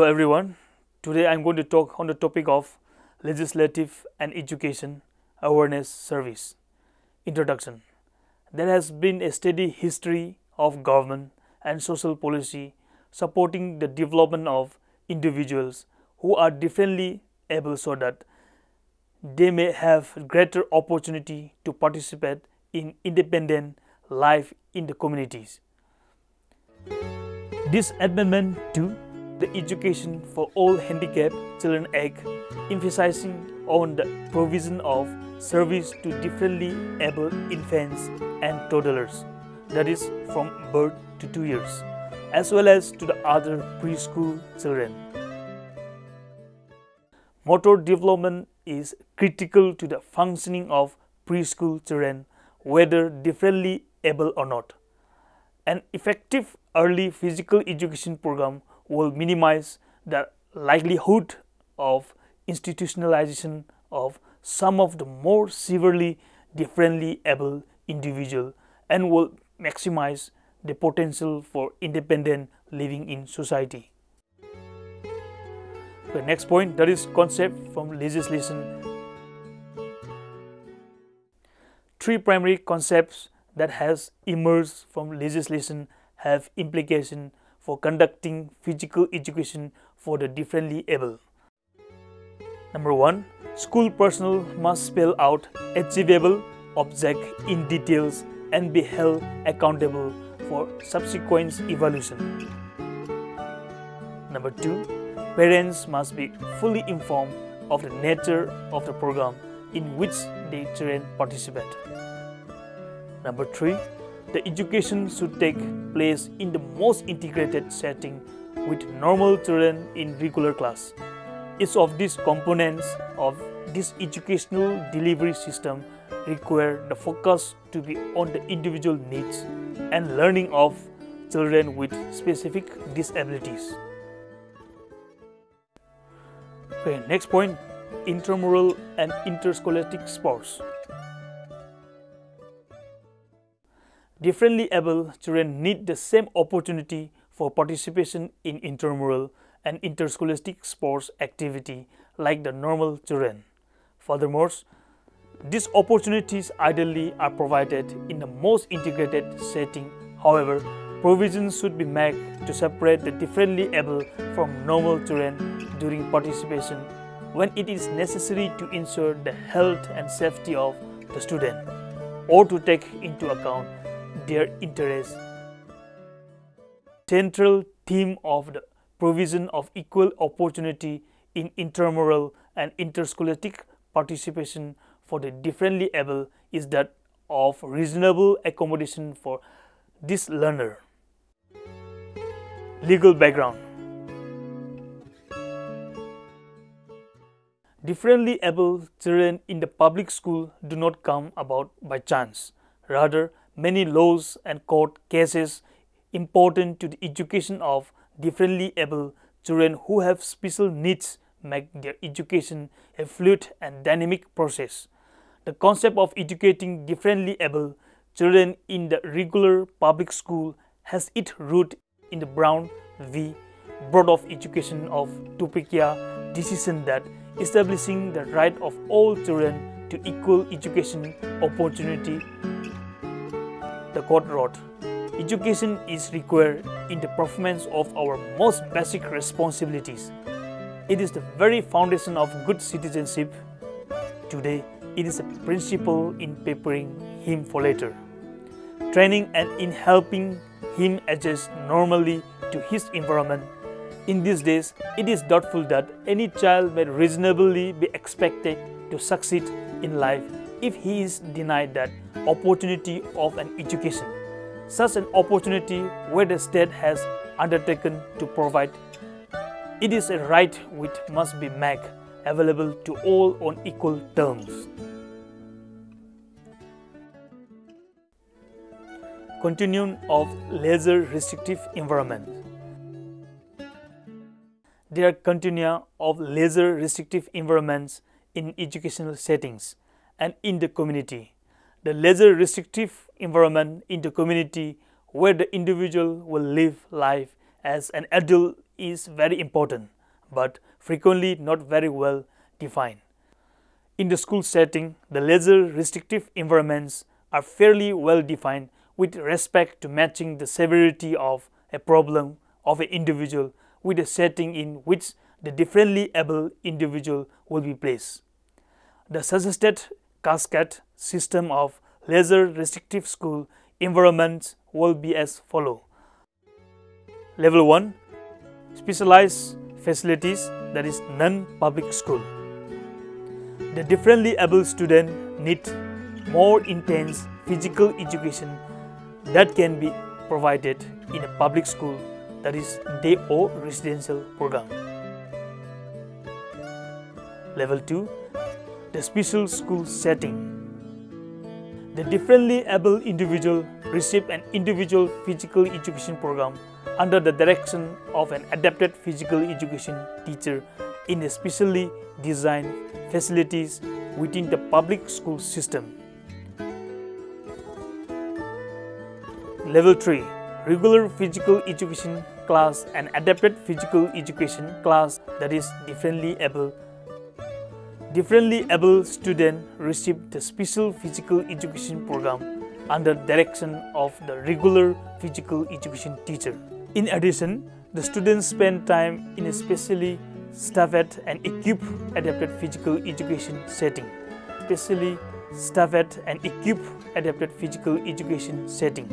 Hello everyone. Today I'm going to talk on the topic of legislative and education awareness service. Introduction. There has been a steady history of government and social policy supporting the development of individuals who are differently able so that they may have greater opportunity to participate in independent life in the communities. This amendment to the Education for All Handicapped Children Act emphasizing on the provision of service to differently able infants and toddlers, that is from birth to 2 years, as well as to the other preschool children. Motor development is critical to the functioning of preschool children, whether differently able or not. An effective early physical education program will minimize the likelihood of institutionalization of some of the more severely differently able individual and will maximize the potential for independent living in society. The next point that is concept from legislation. Three primary concepts that has emerged from legislation have implication for conducting physical education for the differently able. Number one, school personnel must spell out achievable object in details and be held accountable for subsequent evaluation. Number two, parents must be fully informed of the nature of the program in which their children participate. Number three, the education should take place in the most integrated setting with normal children in regular class. Each of these components of this educational delivery system require the focus to be on the individual needs and learning of children with specific disabilities. Okay, next point intramural and interscholastic sports. Differently able children need the same opportunity for participation in intramural and interscholastic sports activity like the normal children. Furthermore, these opportunities ideally are provided in the most integrated setting. However, provisions should be made to separate the differently able from normal children during participation when it is necessary to ensure the health and safety of the student or to take into account their interests. Central theme of the provision of equal opportunity in intramural and interscholastic participation for the differently able is that of reasonable accommodation for this learner. Legal background Differently able children in the public school do not come about by chance. Rather, many laws and court cases important to the education of differently able children who have special needs make their education a fluid and dynamic process. The concept of educating differently able children in the regular public school has its root in the Brown v. Board of Education of Topeka decision that establishing the right of all children to equal education opportunity. The court wrote, Education is required in the performance of our most basic responsibilities. It is the very foundation of good citizenship. Today, it is a principle in preparing him for later. Training and in helping him adjust normally to his environment in these days, it is doubtful that any child may reasonably be expected to succeed in life if he is denied that opportunity of an education. Such an opportunity where the state has undertaken to provide. It is a right which must be made available to all on equal terms. Continuum of leisure restrictive environment. There are continua of leisure restrictive environments in educational settings and in the community. The leisure restrictive environment in the community where the individual will live life as an adult is very important, but frequently not very well defined. In the school setting, the leisure restrictive environments are fairly well defined with respect to matching the severity of a problem of an individual with a setting in which the differently able individual will be placed. The suggested cascade system of leisure restrictive school environments will be as follow. Level 1 Specialized facilities that is non-public school. The differently able student need more intense physical education that can be provided in a public school that is day or residential program. Level 2 The special school setting. The differently able individual receive an individual physical education program under the direction of an adapted physical education teacher in a specially designed facilities within the public school system. Level 3 Regular physical education class and adapted physical education class that is differently able. Differently able student receive the special physical education program under direction of the regular physical education teacher. In addition, the students spend time in a specially staffed and equipped adapted physical education setting. Specially staffed and equipped adapted physical education setting.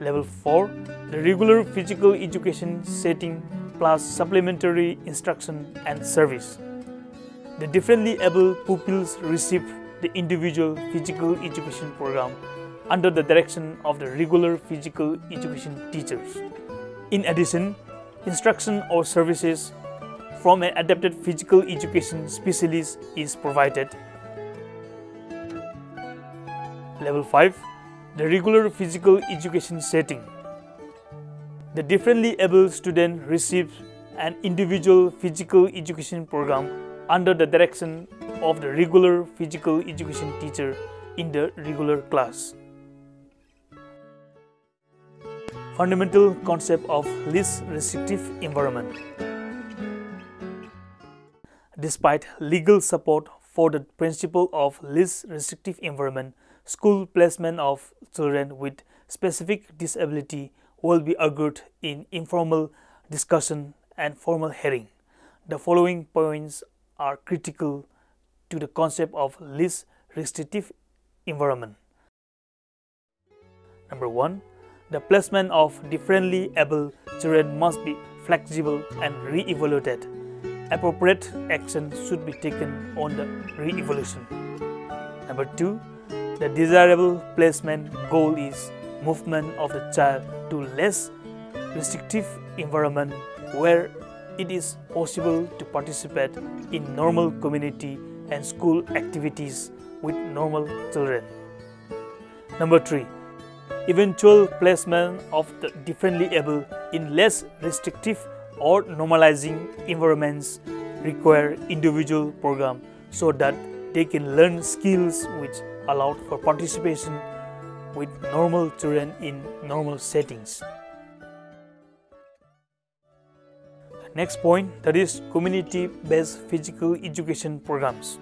Level 4 The regular physical education setting plus supplementary instruction and service. The differently able pupils receive the individual physical education program under the direction of the regular physical education teachers. In addition, instruction or services from an adapted physical education specialist is provided. Level 5 The regular physical education setting. The differently able student receives an individual physical education program under the direction of the regular physical education teacher in the regular class. Fundamental concept of least restrictive environment. Despite legal support for the principle of least restrictive environment, school placement of children with specific disability will be argued in informal discussion and formal hearing. The following points are critical to the concept of least restrictive environment. Number 1 the placement of differently able children must be flexible and re-evaluated. Appropriate action should be taken on the re-evaluation. Number two, the desirable placement goal is movement of the child to less restrictive environment where it is possible to participate in normal community and school activities with normal children. Number 3 eventual placement of the differently able in less restrictive or normalizing environments require individual program so that they can learn skills which allow for participation with normal children in normal settings. Next point that is community based physical education programs.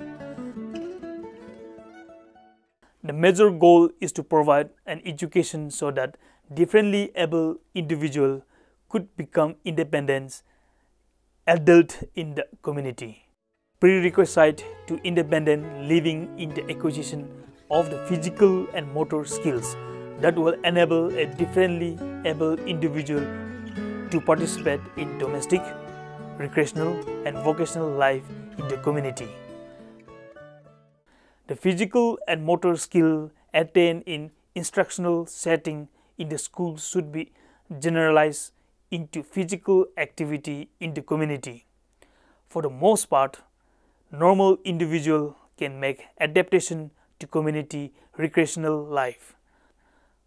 The major goal is to provide an education so that differently able individual could become independent adult in the community. Prerequisite to independent living in the acquisition of the physical and motor skills that will enable a differently able individual to participate in domestic, recreational and vocational life in the community. The physical and motor skill attained in instructional setting in the school should be generalized into physical activity in the community. For the most part, normal individual can make adaptation to community recreational life.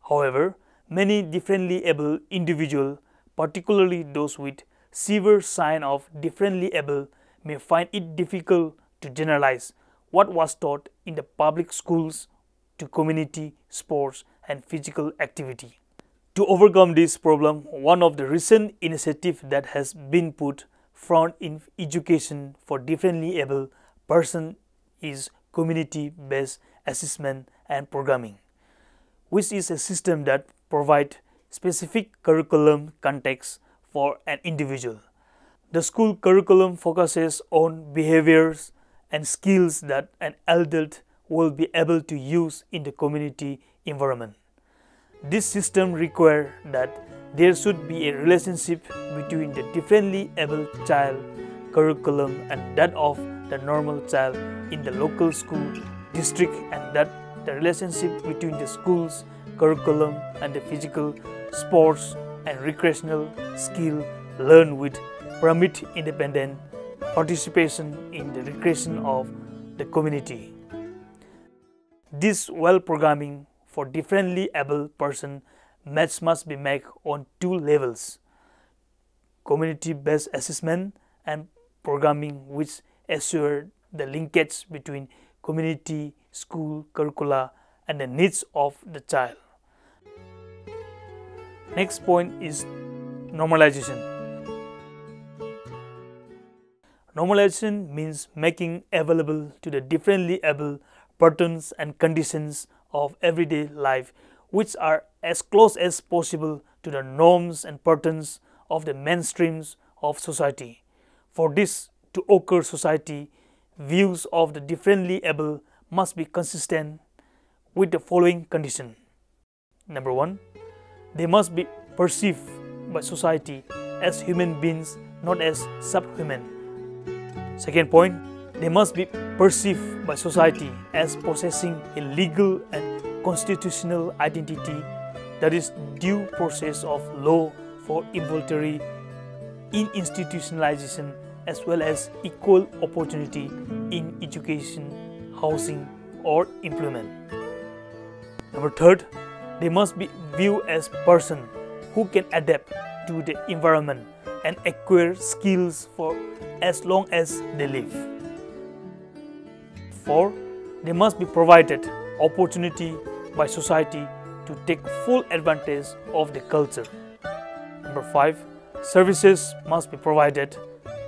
However, many differently able individual, particularly those with severe sign of differently able, may find it difficult to generalize what was taught in the public schools to community sports and physical activity. To overcome this problem, one of the recent initiatives that has been put front in education for differently able person is community-based assessment and programming, which is a system that provides specific curriculum context for an individual. The school curriculum focuses on behaviors and skills that an adult will be able to use in the community environment. This system requires that there should be a relationship between the differently able child curriculum and that of the normal child in the local school district and that the relationship between the school's curriculum and the physical, sports and recreational skill learned with permit independent participation in the recreation of the community. This well programming for differently able person match must be made on two levels community-based assessment and programming which assure the linkage between community, school, curricula and the needs of the child. Next point is normalization. Normalization means making available to the differently able patterns and conditions of everyday life which are as close as possible to the norms and patterns of the mainstreams of society. For this to occur society, views of the differently able must be consistent with the following condition. Number one, they must be perceived by society as human beings, not as subhuman. Second point, they must be perceived by society as possessing a legal and constitutional identity that is due process of law for involuntary institutionalization as well as equal opportunity in education, housing or employment. Number third, they must be viewed as person who can adapt to the environment and acquire skills for as long as they live. 4. They must be provided opportunity by society to take full advantage of the culture. Number 5. Services must be provided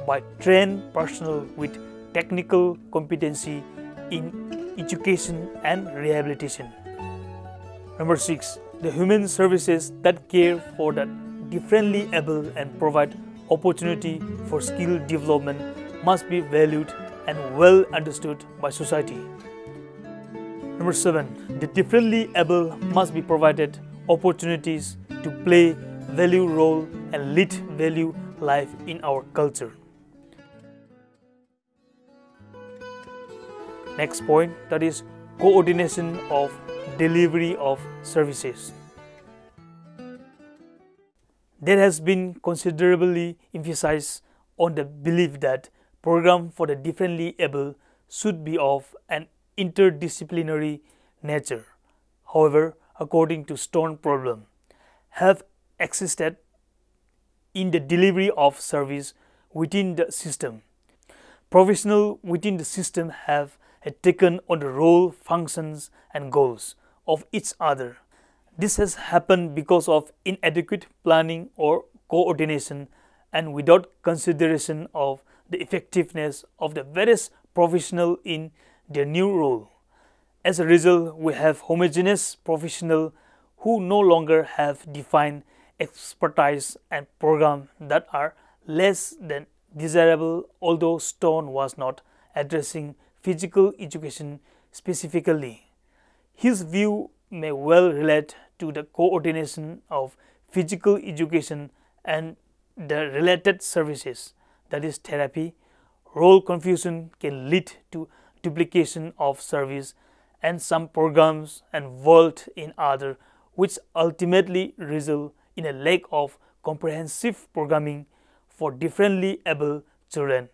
by trained personnel with technical competency in education and rehabilitation. Number 6. The human services that care for the differently able and provide opportunity for skill development must be valued and well understood by society. Number seven, the differently able must be provided opportunities to play value role and lead value life in our culture. Next point that is coordination of delivery of services. There has been considerably emphasized on the belief that program for the differently able should be of an interdisciplinary nature. However, according to Stone problem, have existed in the delivery of service within the system. Professionals within the system have taken on the role, functions, and goals of each other. This has happened because of inadequate planning or coordination and without consideration of the effectiveness of the various professionals in their new role. As a result, we have homogeneous professionals who no longer have defined expertise and programs that are less than desirable, although Stone was not addressing physical education specifically. His view may well relate to the coordination of physical education and the related services, that is, therapy. Role confusion can lead to duplication of service and some programs involved in other which ultimately result in a lack of comprehensive programming for differently able children.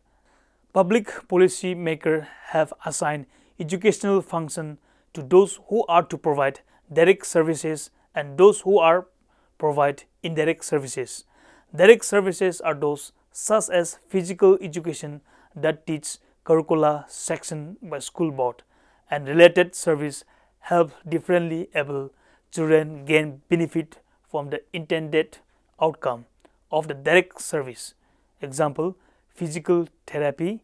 Public policy makers have assigned educational function to those who are to provide direct services and those who are provide indirect services. Direct services are those such as physical education that teach curricula section by school board and related service help differently able children gain benefit from the intended outcome of the direct service. Example, physical therapy,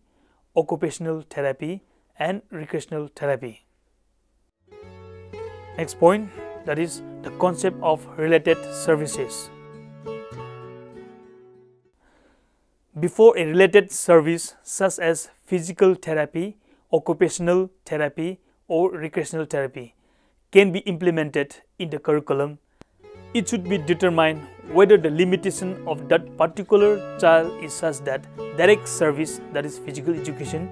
occupational therapy and recreational therapy. Next point that is the concept of related services. Before a related service such as physical therapy, occupational therapy or recreational therapy can be implemented in the curriculum, it should be determined whether the limitation of that particular child is such that direct service that is physical education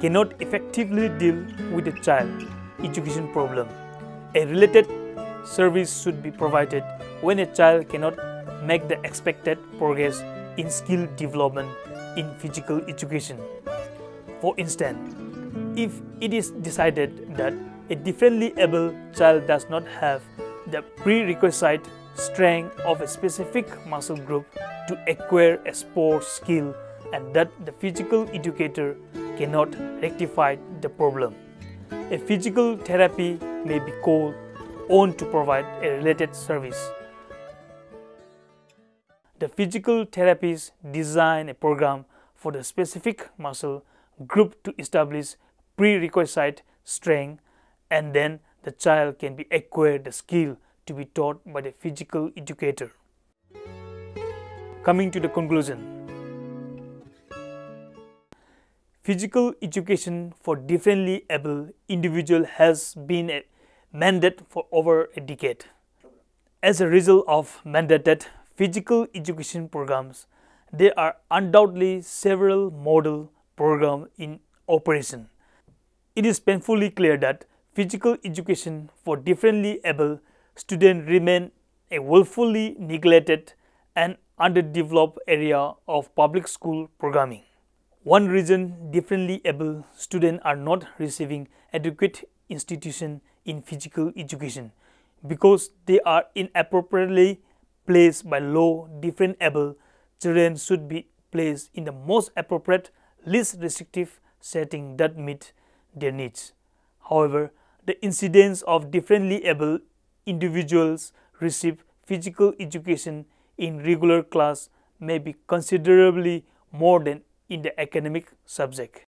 cannot effectively deal with the child education problem. A related service should be provided when a child cannot make the expected progress in skill development in physical education. For instance, if it is decided that a differently able child does not have the prerequisite strength of a specific muscle group to acquire a sport skill and that the physical educator cannot rectify the problem. A physical therapy may be called on to provide a related service. The physical therapists design a program for the specific muscle group to establish prerequisite strength and then the child can be acquired the skill to be taught by the physical educator. Coming to the conclusion. Physical education for differently able individual has been a mandate for over a decade. As a result of mandated physical education programs, there are undoubtedly several model programs in operation. It is painfully clear that physical education for differently able students remain a woefully neglected and underdeveloped area of public school programming. One reason differently able students are not receiving adequate institution in physical education because they are inappropriately placed by law different able children should be placed in the most appropriate least restrictive setting that meet their needs. However, the incidence of differently able individuals receive physical education in regular class may be considerably more than in the academic subject.